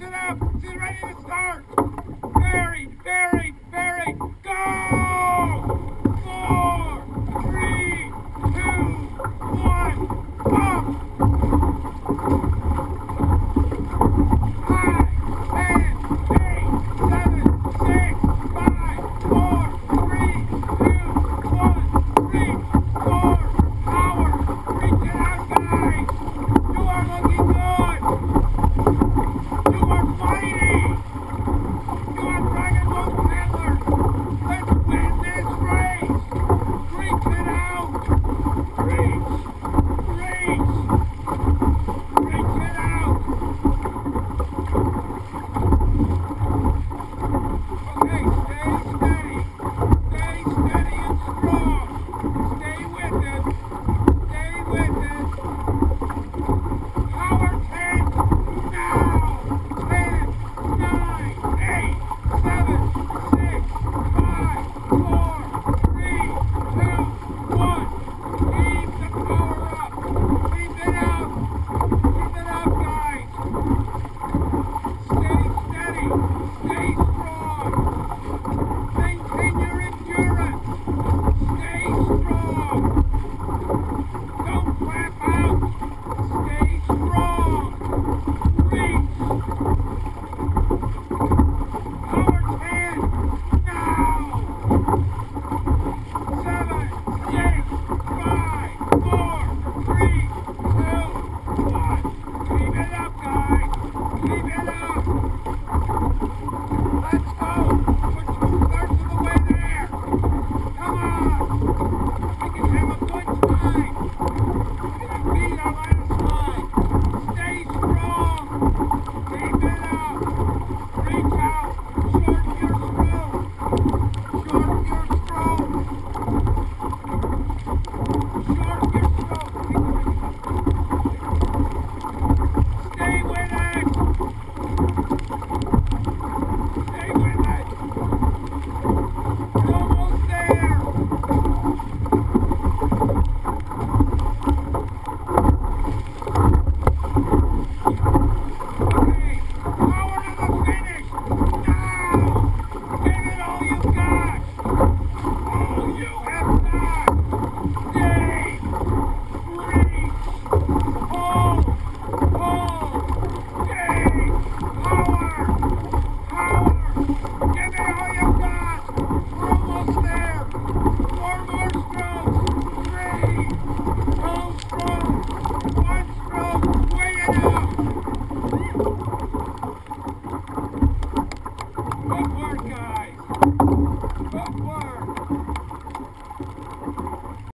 Sit up! She's ready to start! Yeah.